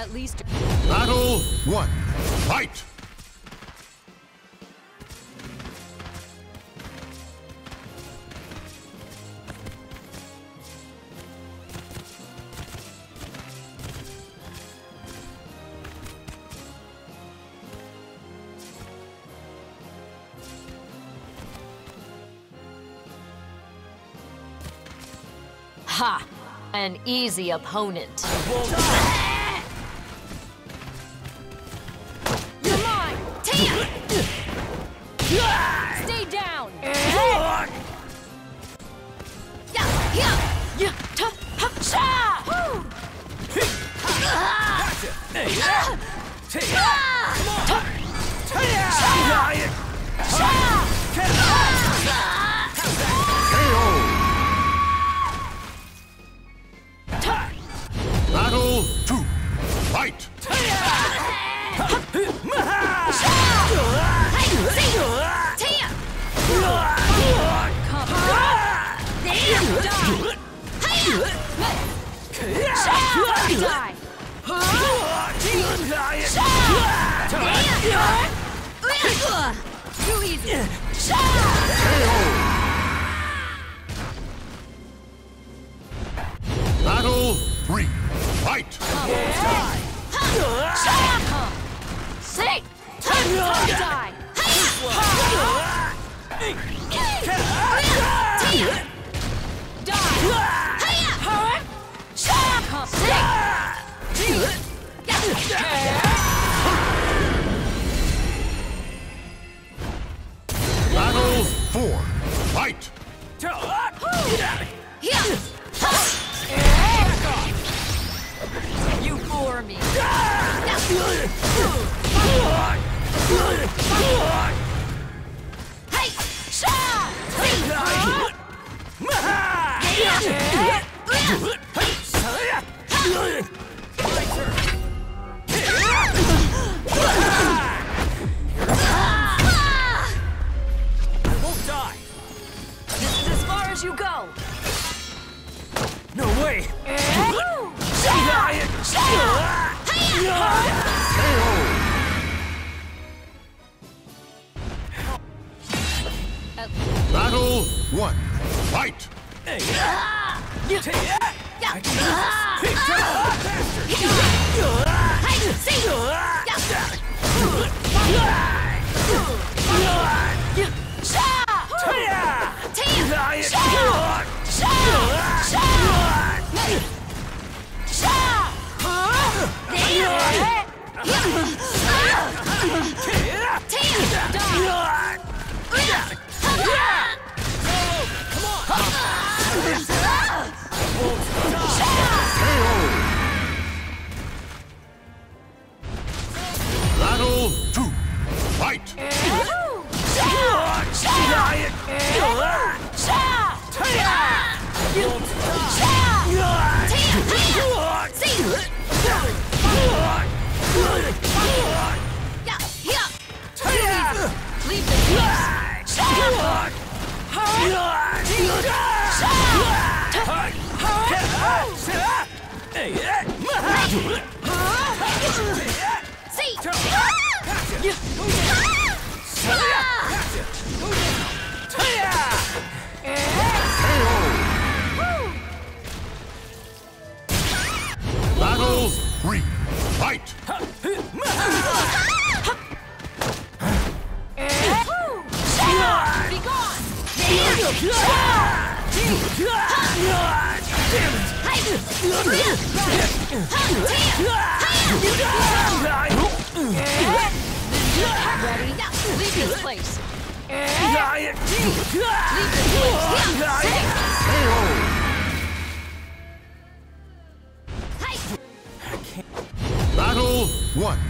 At least. Battle one. Fight! Ha! An easy opponent. Stay down! Battle Yeah. Battle 1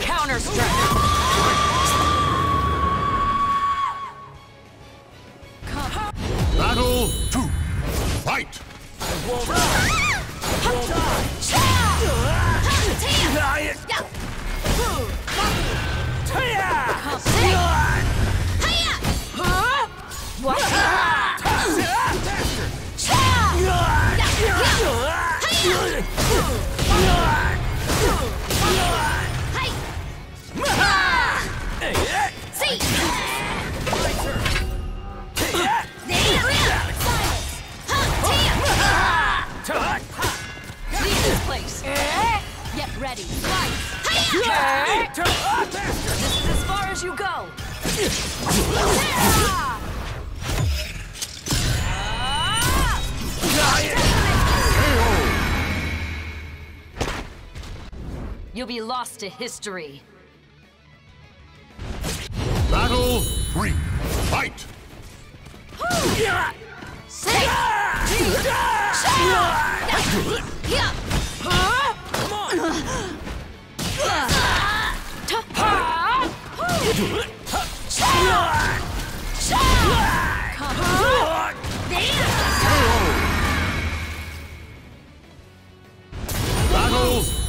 Counter strike. What? Leave this place. Eh? Get ready. Fight. This is as far as you go. You'll be lost to history. Battle three. Fight. Battle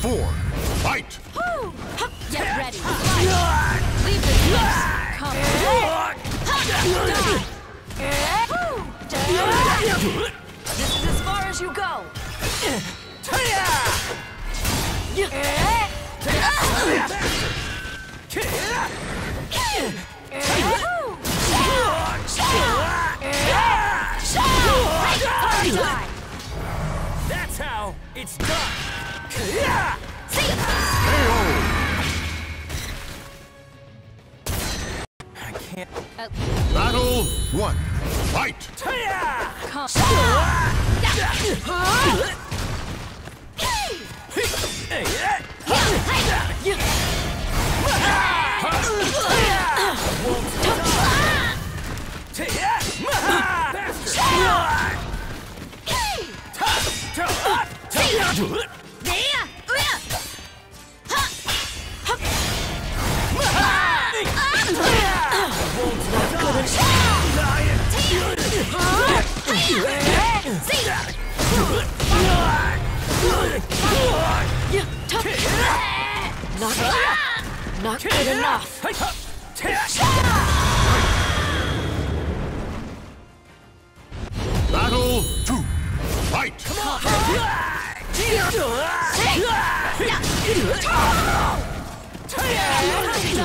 four. Fight. Get ready. Leave place. Come. This is as far as you go. Yeah. Not, not good enough. Battle two. Fight. Die. Leave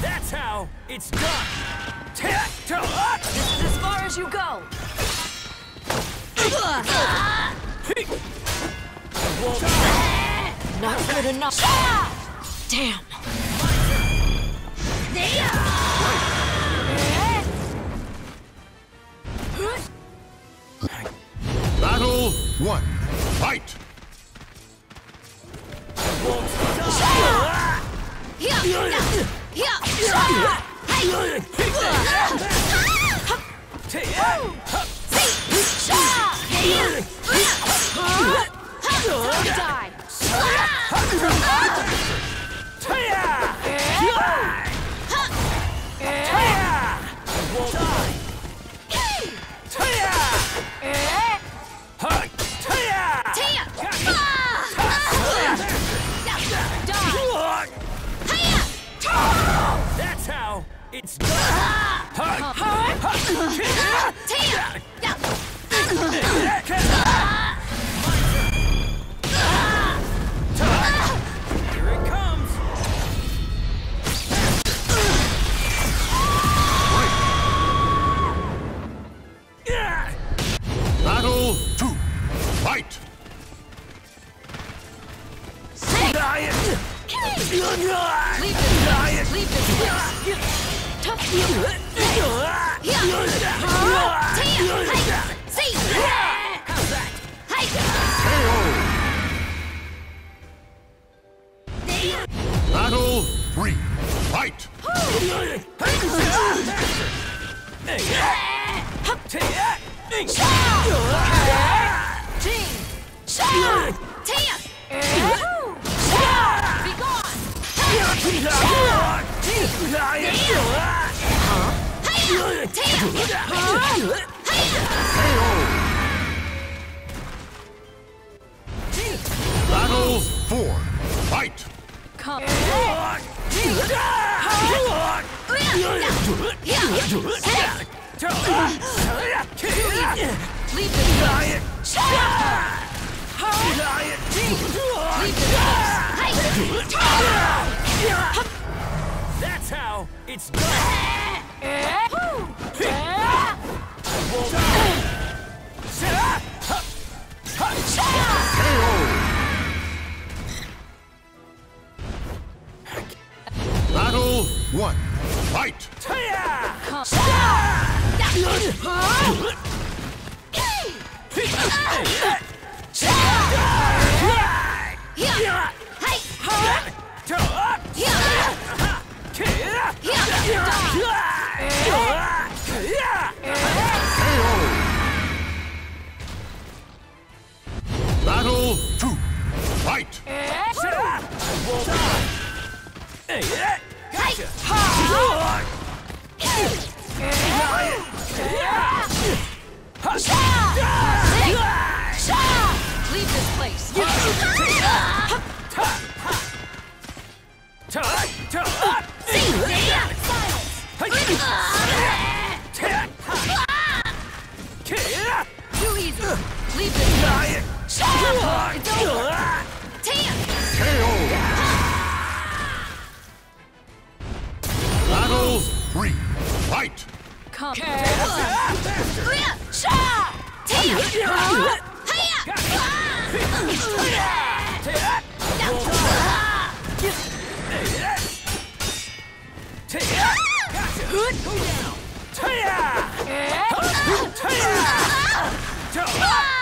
That's how it's done! This is as far as you go. Not good enough. Damn. Battle one. Fight! Die. Die. How it's place. One. Fight! Battle two. Fight! Leave this place. Too easy. Leave this place. It's over. Come. Battle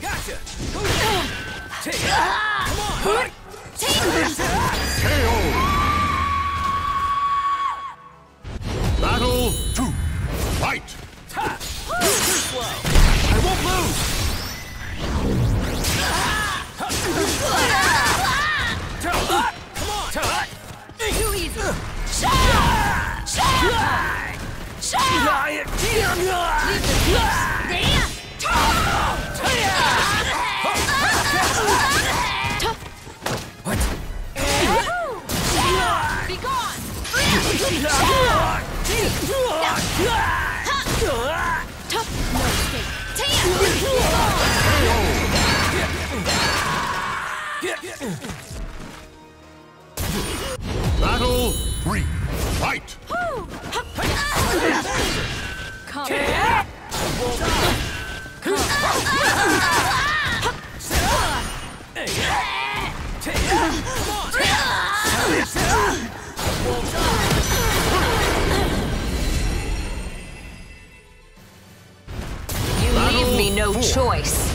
Gotcha! Take it! Come! I won't lose! What? Be gone. No escape. Battle three. Fight! You leave me no choice.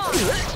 on!